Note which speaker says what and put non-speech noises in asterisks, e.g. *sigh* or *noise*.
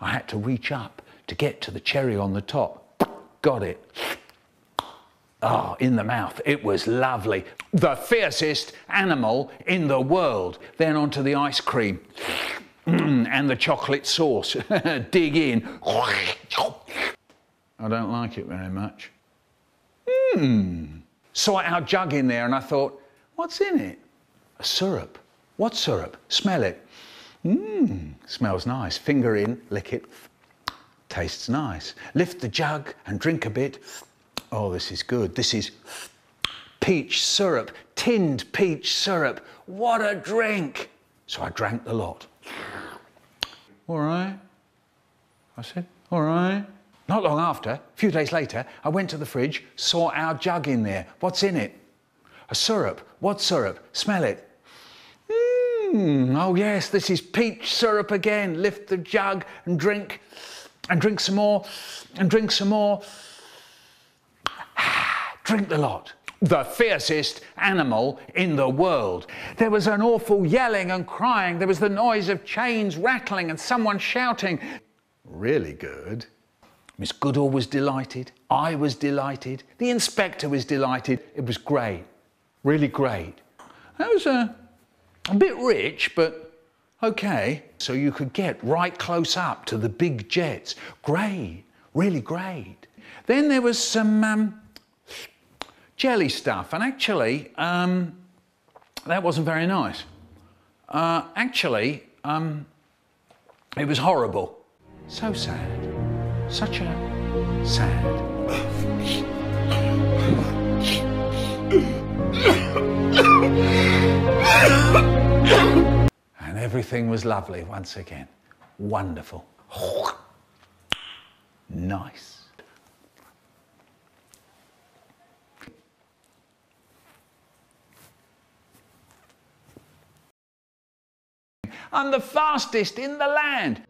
Speaker 1: I had to reach up to get to the cherry on the top. Got it. Oh, in the mouth. It was lovely. The fiercest animal in the world. Then onto the ice cream. Mm, and the chocolate sauce. *laughs* Dig in. I don't like it very much. Mmm. Saw our jug in there and I thought, what's in it? A syrup. What syrup? Smell it. Mmm. Smells nice. Finger in, lick it. Tastes nice. Lift the jug and drink a bit. Oh, this is good. This is peach syrup, tinned peach syrup. What a drink! So I drank the lot. All right. I said, all right. Not long after, a few days later, I went to the fridge, saw our jug in there. What's in it? A syrup. What syrup? Smell it. Mmm, oh yes, this is peach syrup again. Lift the jug and drink, and drink some more, and drink some more. *sighs* drink the lot. The fiercest animal in the world. There was an awful yelling and crying. There was the noise of chains rattling and someone shouting. Really good. Miss Goodall was delighted. I was delighted. The inspector was delighted. It was great. Really great. That was a, a bit rich, but okay. So you could get right close up to the big jets. Great. Really great. Then there was some um, jelly stuff, and actually, um, that wasn't very nice. Uh, actually, um, it was horrible. So sad. Such a sad. And everything was lovely once again. Wonderful. Nice. I'm the fastest in the land.